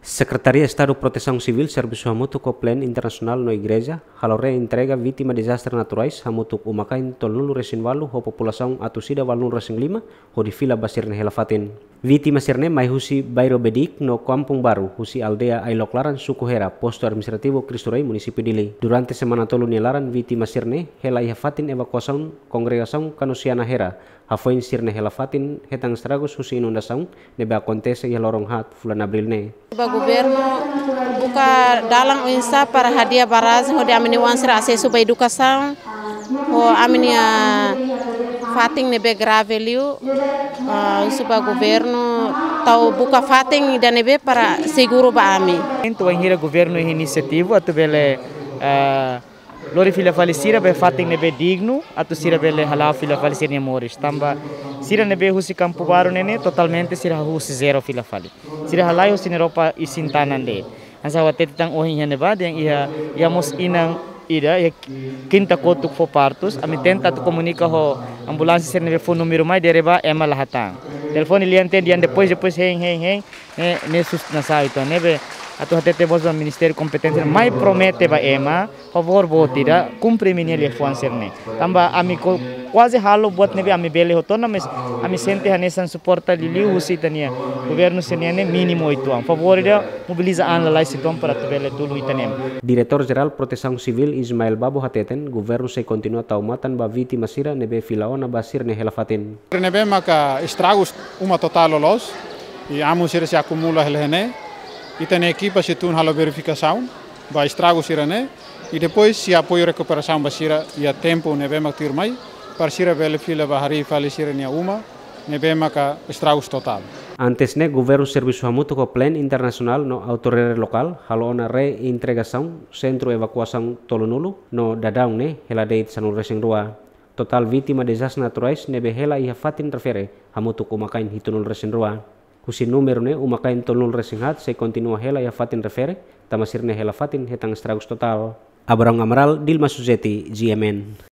Secretaria de Estado Proteção Civil Serviço Hamutuk o Plan Internacional no Igreja, halore entrega vítima de desastres naturais hamutuk umakain tolnulu resin walu ho população atusida walun resin lima ho di fila basirne helafatin. Vítima sirne mai husi Bairo Bedik no Kampung Baru, husi aldea Ailoklaran Sukuhera, posto administrativo Cristo Rei, município Dili. Durante semana tolu nilaran vítima sirne hela ihafatin evakuação congregação kanusiana hera, hafoin sirne helafatin hetang estragos husi inundação nebe acontece e lorong hat fulan abril ne. Ba governo buka dalang insa para hadiah baraz ho de amini wansira acesso ba educação ho amini fating nebe grave liu. Uh, suba governo tau buka fating dan nebe para seguro ba ami. Então, hira governo iniciativa atu bele uh, lori fila falecira be fating nebe digno atu sira bele halal fila falecira ni moris. Tamba sira nebe husi campo baru nene totalmente sira husi zero fila fali. Sira halai husi neropa isintanan de asawa tetang ohin yan ba yang iya yamos inang ida ya kinta kotuk fo partus. Ami tenta tu comunica ho ambulância ser telefone número mais dereba é malahatang telefone ele entende depois depois hein hein hein né né sus na saito né nebe atau hati bos do ministério competente mai promete ba ema favor botira cumpre minha lefuan serne tamba ami ko quase halo buat nebe ami bele hotona mas ami sente hanesan suporta lili usi tania. Governo seniane mínimo itu am. Favor dia mobiliza an la sitom para bele tulu itanem Diretor Geral Proteção Civil Ismail Babu Hateten, governo se continua taumatan ba vítima sira nebe filaona basir ne helafatin. Nebe maka estragos uma total los e amo sira se acumula helene e tem equipa se tun halo verificação ba estragos sira ne e depois se apoio recuperação ba sira e a tempo nebe mak tir mai para sira bele fila ba hari fali sira ne uma nebe maka estragos total. Antes ne governo serviço hamuto ko plan internacional no autoridade local halo ona re entregação centro evacuação tolonulu no dadaung ne hela deit sanul resing rua total vítima de desastres naturais nebe hela iha fatin refere hamuto ko makain hitunul resing rua kusi número ne umakain tolnul resing hat se continua hela iha fatin refere tamasir ne hela fatin hetang estragos total Abraham Amaral, Dilma Suzeti, GMN.